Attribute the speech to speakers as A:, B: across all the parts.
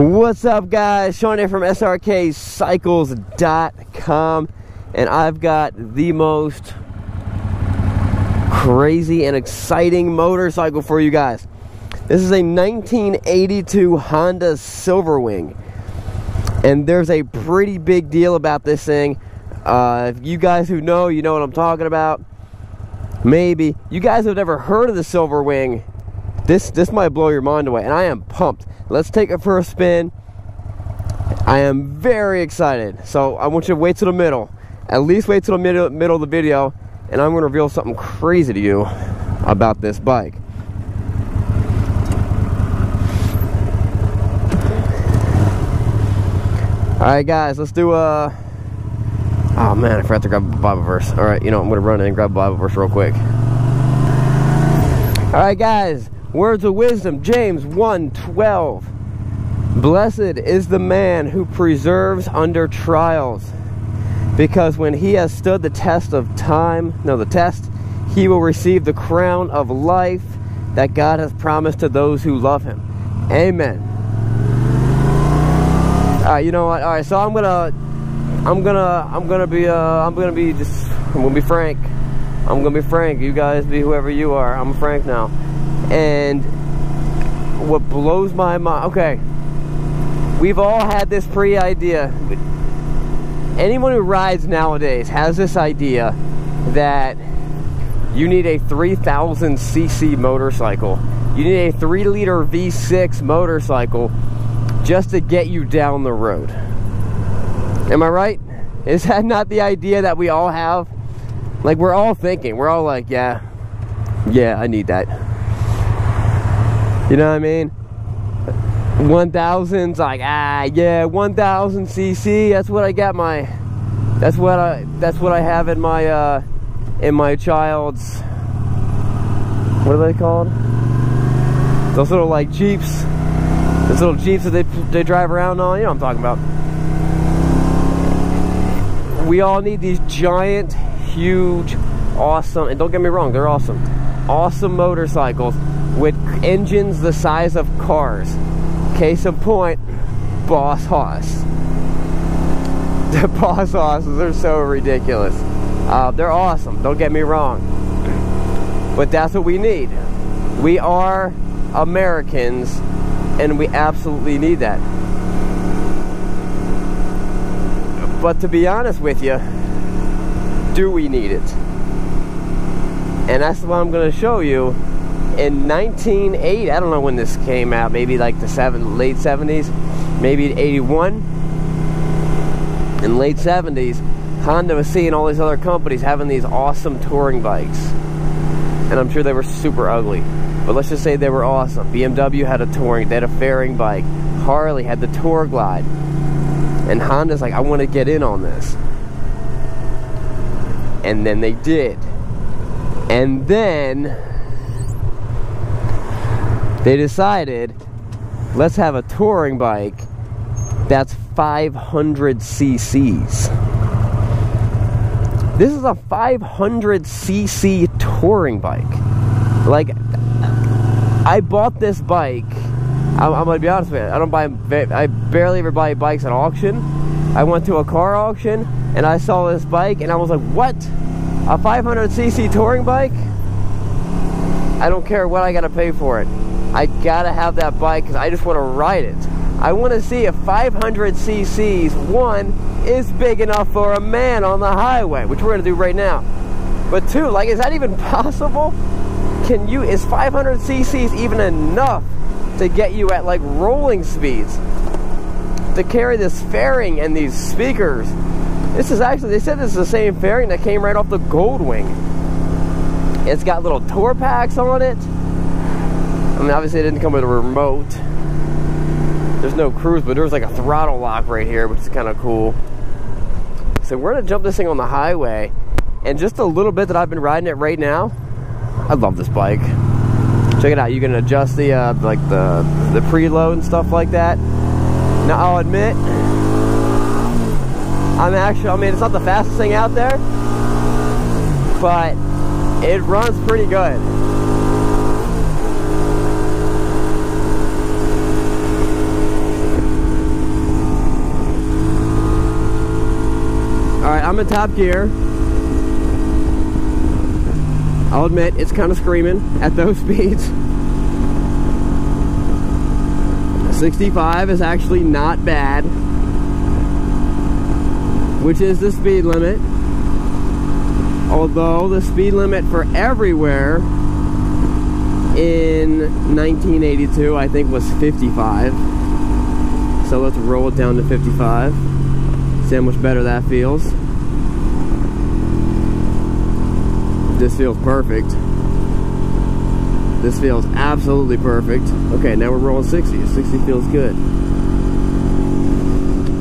A: What's up guys? Sean here from SRKCycles.com and I've got the most crazy and exciting motorcycle for you guys. This is a 1982 Honda Silverwing and there's a pretty big deal about this thing. Uh, you guys who know, you know what I'm talking about. Maybe. You guys have never heard of the Silverwing. This, this might blow your mind away and I am pumped. Let's take it for a spin. I am very excited. So I want you to wait till the middle. At least wait till the middle, middle of the video. And I'm going to reveal something crazy to you about this bike. Alright guys, let's do a... Uh... Oh man, I forgot to grab a Bible verse. Alright, you know, I'm going to run in and grab a Bible verse real quick. Alright guys, Words of wisdom, James 1:12. Blessed is the man who preserves under trials, because when he has stood the test of time, no, the test, he will receive the crown of life that God has promised to those who love him. Amen. All right, you know what? All right, so I'm gonna, I'm gonna, I'm gonna be, uh, I'm gonna be just, I'm gonna be frank. I'm gonna be frank. You guys be whoever you are. I'm frank now. And what blows my mind, okay, we've all had this pre idea. Anyone who rides nowadays has this idea that you need a 3000 cc motorcycle. You need a 3 liter V6 motorcycle just to get you down the road. Am I right? Is that not the idea that we all have? Like, we're all thinking, we're all like, yeah, yeah, I need that. You know what I mean? 1000's like, ah, yeah, 1000 cc. That's what I got my, that's what I, that's what I have in my, uh, in my child's, what are they called? Those little like Jeeps. Those little Jeeps that they, they drive around on. You know what I'm talking about. We all need these giant, huge, awesome, and don't get me wrong, they're awesome. Awesome motorcycles with engines the size of cars. Case in point, Boss Hoss. The Boss Hosses are so ridiculous. Uh, they're awesome, don't get me wrong. But that's what we need. We are Americans and we absolutely need that. But to be honest with you, do we need it? And that's what I'm going to show you in 1980, I don't know when this came out, maybe like the seven, late 70s, maybe 81. In late 70s, Honda was seeing all these other companies having these awesome touring bikes. And I'm sure they were super ugly. But let's just say they were awesome. BMW had a touring, they had a fairing bike. Harley had the Tour Glide. And Honda's like, I want to get in on this. And then they did. And then they decided let's have a touring bike that's 500 cc's. This is a 500 cc touring bike. Like, I bought this bike. I'm, I'm, gonna be honest with you. I don't buy. I barely ever buy bikes at auction. I went to a car auction and I saw this bike and I was like, "What? A 500 cc touring bike? I don't care what I gotta pay for it." I gotta have that bike because I just want to ride it. I want to see if 500 cc's, one, is big enough for a man on the highway, which we're gonna do right now. But two, like, is that even possible? Can you, is 500 cc's even enough to get you at like rolling speeds? To carry this fairing and these speakers. This is actually, they said this is the same fairing that came right off the Goldwing. It's got little tour packs on it. I mean, obviously it didn't come with a remote. There's no cruise, but there's like a throttle lock right here, which is kind of cool. So we're gonna jump this thing on the highway. And just a little bit that I've been riding it right now, I love this bike. Check it out, you can adjust the, uh, like the, the preload and stuff like that. Now I'll admit, I'm actually, I mean, it's not the fastest thing out there, but it runs pretty good. I'm in top gear. I'll admit, it's kind of screaming at those speeds. 65 is actually not bad, which is the speed limit. Although the speed limit for everywhere in 1982, I think, was 55. So let's roll it down to 55. See how much better that feels. This feels perfect. This feels absolutely perfect. Okay, now we're rolling 60. 60 feels good.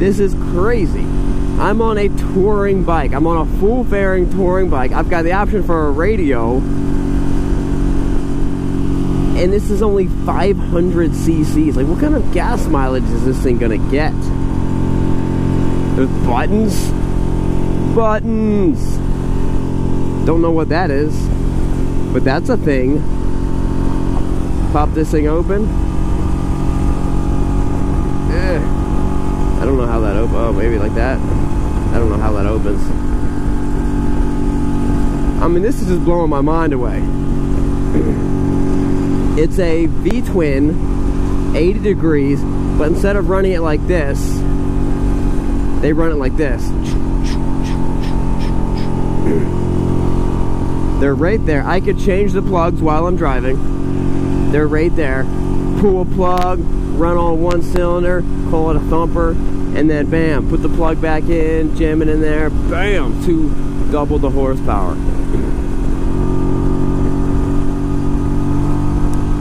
A: This is crazy. I'm on a touring bike. I'm on a full fairing touring bike. I've got the option for a radio. And this is only 500 cc's. Like, what kind of gas mileage is this thing gonna get? There's buttons. Buttons. Don't know what that is. But that's a thing. Pop this thing open. Eh. I don't know how that opens. Oh, maybe like that. I don't know how that opens. I mean, this is just blowing my mind away. it's a V-twin, 80 degrees, but instead of running it like this, they run it like this. They're right there. I could change the plugs while I'm driving. They're right there. Pull a plug, run on one cylinder, call it a thumper, and then bam, put the plug back in, jam it in there, bam, to double the horsepower.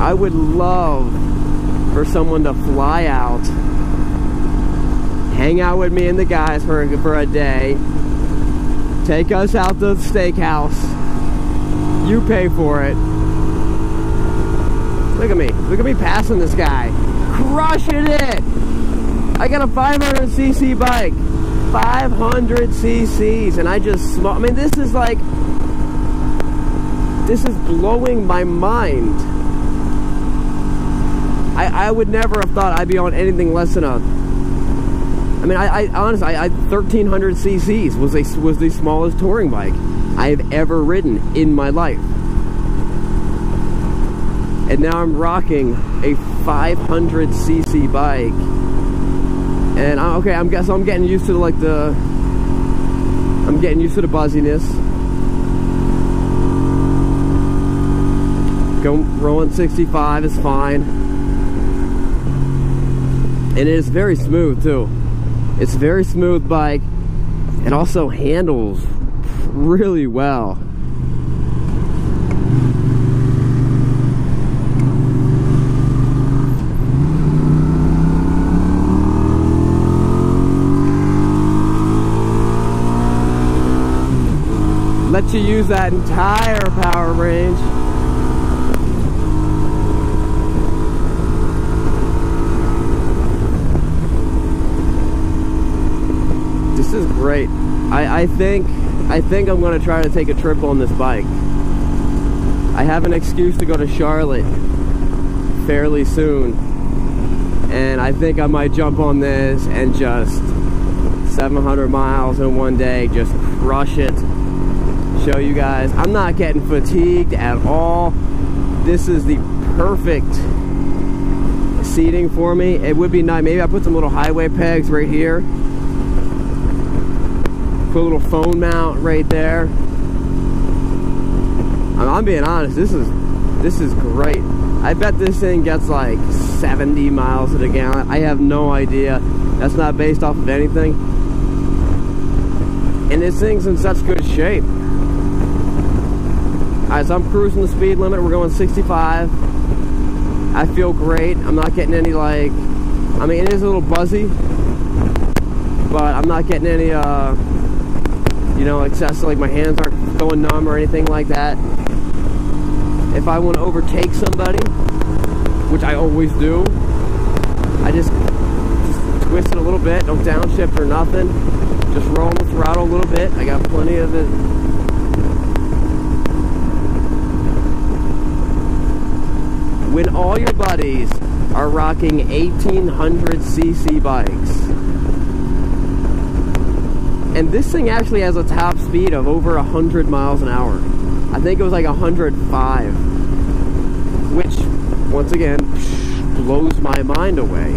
A: I would love for someone to fly out, hang out with me and the guys for, for a day, take us out to the steakhouse, you pay for it. Look at me, look at me passing this guy, crushing it! I got a 500cc bike. 500 cc's and I just smoke. I mean, this is like, this is blowing my mind. I, I would never have thought I'd be on anything less than a, I mean, I, I honestly, I, I 1300 cc's was a, was the smallest touring bike I've ever ridden in my life. And now I'm rocking a 500 cc bike and I, okay, I'm guess I'm getting used to like the I'm getting used to the buzziness. Going rolling 65 is fine. And it is very smooth too. It's very smooth bike. It also handles really well. let you use that entire power range. This is great. I, I think I think I'm gonna try to take a trip on this bike. I have an excuse to go to Charlotte fairly soon. And I think I might jump on this and just 700 miles in one day, just crush it show you guys. I'm not getting fatigued at all. This is the perfect seating for me. It would be nice. Maybe I put some little highway pegs right here. A little phone mount right there. I'm being honest. This is this is great. I bet this thing gets like 70 miles to the gallon. I have no idea. That's not based off of anything. And this thing's in such good shape. Alright, so I'm cruising the speed limit. We're going 65. I feel great. I'm not getting any, like... I mean, it is a little buzzy. But I'm not getting any, uh... You know, excessive, like my hands aren't going numb or anything like that. If I want to overtake somebody, which I always do, I just, just twist it a little bit. Don't downshift or nothing. Just roll the throttle a little bit. I got plenty of it when all your buddies are rocking 1800cc bikes. And this thing actually has a top speed of over 100 miles an hour. I think it was like 105. Which, once again, blows my mind away.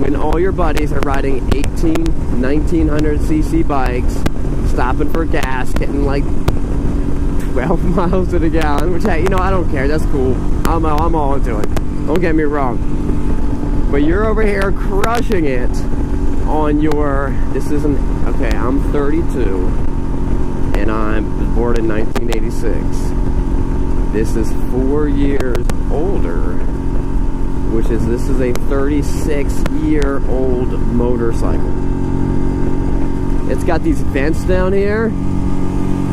A: When all your buddies are riding 18, 1900cc bikes, stopping for gas, getting like 12 miles to the gallon, which, hey, you know, I don't care. That's cool. I'm, I'm all into it. Don't get me wrong. But you're over here crushing it on your, this isn't, okay, I'm 32, and I'm born in 1986. This is four years older, which is, this is a 36 year old motorcycle. It's got these vents down here.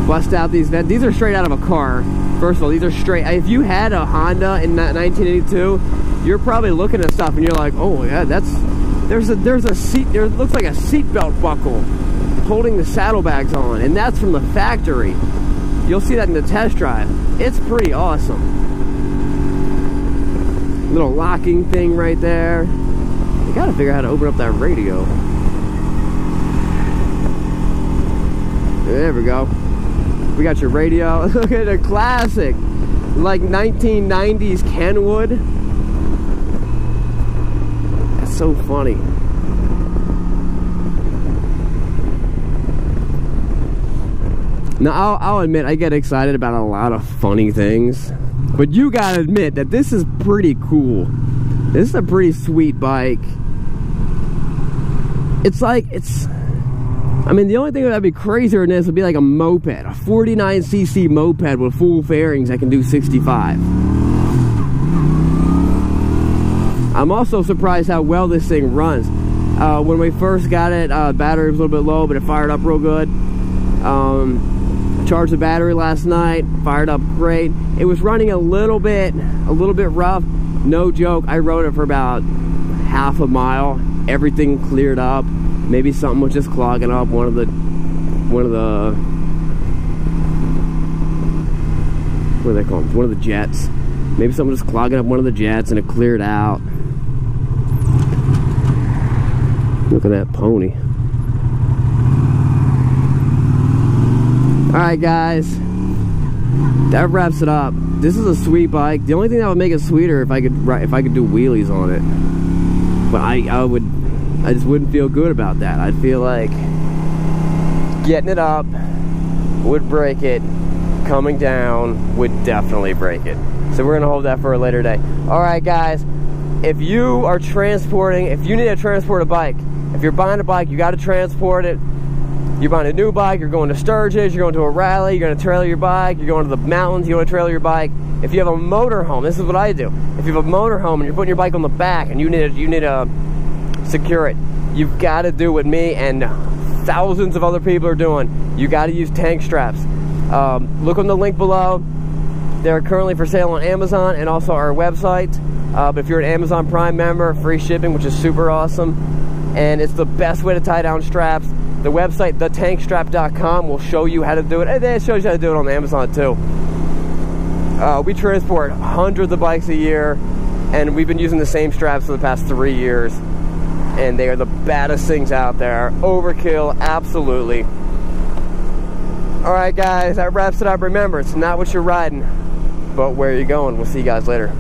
A: Bust out these vents. These are straight out of a car. First of all, these are straight. If you had a Honda in 1982, you're probably looking at stuff and you're like, oh yeah, that's there's a there's a seat there looks like a seatbelt buckle holding the saddlebags on, and that's from the factory. You'll see that in the test drive. It's pretty awesome. Little locking thing right there. You gotta figure out how to open up that radio. There we go. We got your radio. Look at a classic. Like 1990s Kenwood. So funny. Now, I'll, I'll, admit, I get excited about a lot of funny things. But you gotta admit that this is pretty cool. This is a pretty sweet bike. It's like, it's I mean, the only thing that'd be crazier than this would be like a moped, a 49cc moped with full fairings that can do 65. I'm also surprised how well this thing runs. Uh, when we first got it, uh, battery was a little bit low, but it fired up real good. Um, charged the battery last night, fired up great. It was running a little bit, a little bit rough. No joke, I rode it for about half a mile. Everything cleared up maybe something was just clogging up one of the one of the what are they called? One of the jets. Maybe something was clogging up one of the jets and it cleared out. Look at that pony. Alright guys. That wraps it up. This is a sweet bike. The only thing that would make it sweeter if I could if I could do wheelies on it. But I, I would I just wouldn't feel good about that. I'd feel like getting it up would break it, coming down would definitely break it. So we're gonna hold that for a later day. All right, guys, if you are transporting, if you need to transport a bike, if you're buying a bike, you gotta transport it. You're buying a new bike, you're going to Sturgis, you're going to a rally, you're gonna trailer your bike, you're going to the mountains, you wanna trailer your bike. If you have a motorhome, this is what I do. If you have a motorhome and you're putting your bike on the back and you need a, you need a secure it. You've got to do what me and thousands of other people are doing. You got to use tank straps. Um, look on the link below. They're currently for sale on Amazon and also our website. Uh, but if you're an Amazon Prime member, free shipping, which is super awesome. And it's the best way to tie down straps. The website, thetankstrap.com, will show you how to do it. And it shows you how to do it on Amazon too. Uh, we transport hundreds of bikes a year, and we've been using the same straps for the past three years and they are the baddest things out there. Overkill, absolutely. All right, guys, that wraps it up. Remember, it's not what you're riding, but where you're going. We'll see you guys later.